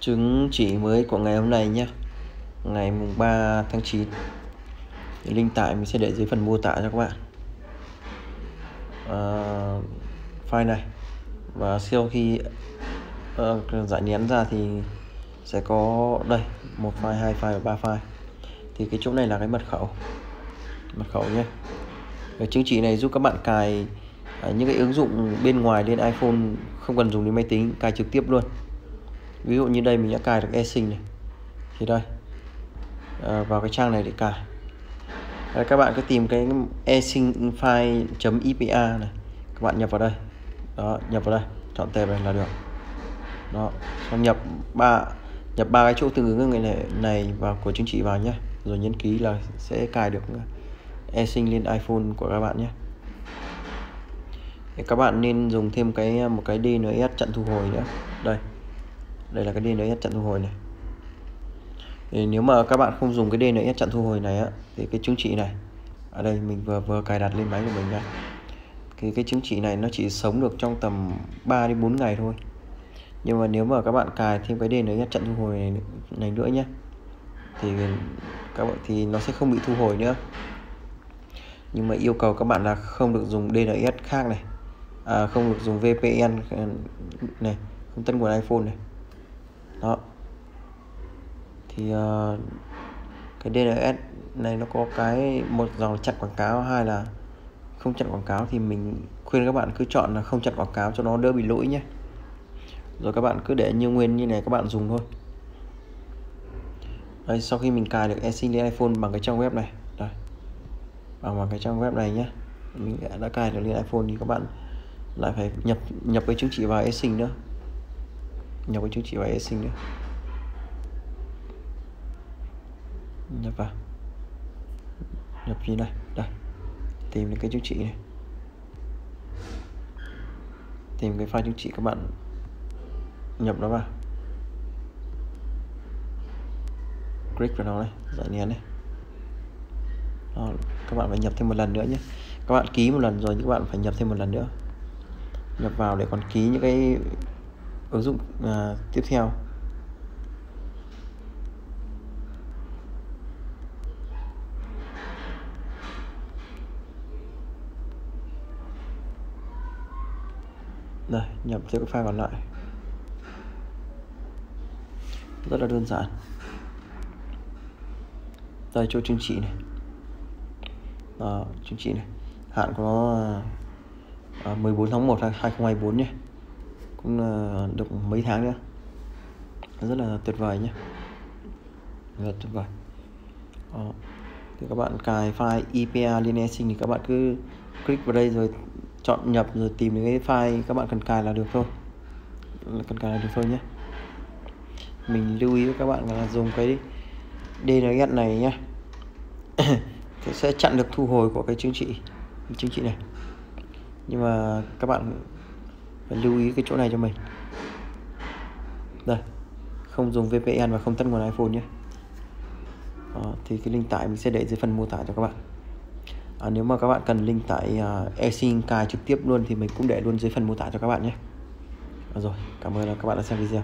chứng chỉ mới của ngày hôm nay nhé. Ngày mùng 3 tháng 9 link tải mình sẽ để dưới phần mô tả cho các bạn. À, file này. Và sau khi uh, giải nén ra thì sẽ có đây một file hai file và ba file. Thì cái chỗ này là cái mật khẩu. Mật khẩu nhé. Cái chứng chỉ này giúp các bạn cài uh, những cái ứng dụng bên ngoài lên iPhone không cần dùng đến máy tính cài trực tiếp luôn ví dụ như đây mình đã cài được eSync này. Thì đây. À, vào cái trang này để cài. Đây, các bạn cứ tìm cái eSync file.ipa này. Các bạn nhập vào đây. Đó nhập vào đây. Chọn tệp này là được. Đó xong nhập ba nhập ba cái chỗ tương ứng người này này vào của chứng chỉ vào nhé. Rồi nhấn ký là sẽ cài được eSync lên iPhone của các bạn nhé. Thì các bạn nên dùng thêm cái một cái DNS chặn thu hồi nữa. Đây đây là cái DNS chặn thu hồi này. Thì nếu mà các bạn không dùng cái DNS chặn thu hồi này á thì cái chứng chỉ này ở đây mình vừa vừa cài đặt lên máy của mình nha thì cái chứng chỉ này nó chỉ sống được trong tầm 3 đến 4 ngày thôi. Nhưng mà nếu mà các bạn cài thêm cái DNS chặn thu hồi này, này nữa nhé thì các bạn thì nó sẽ không bị thu hồi nữa. Nhưng mà yêu cầu các bạn là không được dùng DNS khác này. À, không được dùng VPN này không tân nguồn iPhone này đó. Thì uh, cái DNS này nó có cái một dòng chặn quảng cáo hai là không chặn quảng cáo thì mình khuyên các bạn cứ chọn là không chặn quảng cáo cho nó đỡ bị lỗi nhé. Rồi các bạn cứ để như nguyên như này các bạn dùng thôi. Đây sau khi mình cài được eSIM lên iPhone bằng cái trang web này. Đây. Bằng bằng cái trang web này nhé. Mình đã cài được lên iPhone thì các bạn lại phải nhập nhập cái chứng chỉ vào eSIM nữa nhập cái chứng chỉ bài sinh nữa. Nhập vào. Nhập như này đây. Tìm được cái chứng chỉ này. Tìm cái file chứng chỉ các bạn nhập nó vào. Click vào nó này giải nén này. Đó, các bạn phải nhập thêm một lần nữa nhé. Các bạn ký một lần rồi nhưng các bạn phải nhập thêm một lần nữa. Nhập vào để còn ký những cái ứng dụng uh, tiếp theo. Đây nhập thêm cái file còn lại. Rất là đơn giản. Đây chỗ chứng chỉ này. À, chứng chỉ này. Hạn của nó à, 14 tháng 1 2024 nhé cũng là được mấy tháng nữa. Rất là tuyệt vời nhé rất tuyệt vời. Đó. thì các bạn cài file IPA Linux thì các bạn cứ click vào đây rồi chọn nhập rồi tìm những cái file các bạn cần cài là được thôi. Cần cài là được thôi nhé mình lưu ý với các bạn là dùng cái DNS này nhé sẽ chặn được thu hồi của cái chứng chỉ chứng chỉ này. Nhưng mà các bạn và lưu ý cái chỗ này cho mình. Đây không dùng VPN và không tắt nguồn iPhone nhé. Đó, thì cái link tải mình sẽ để dưới phần mô tả cho các bạn. À, nếu mà các bạn cần link tải uh, eSIM cài trực tiếp luôn thì mình cũng để luôn dưới phần mô tả cho các bạn nhé. À, rồi cảm ơn các bạn đã xem video.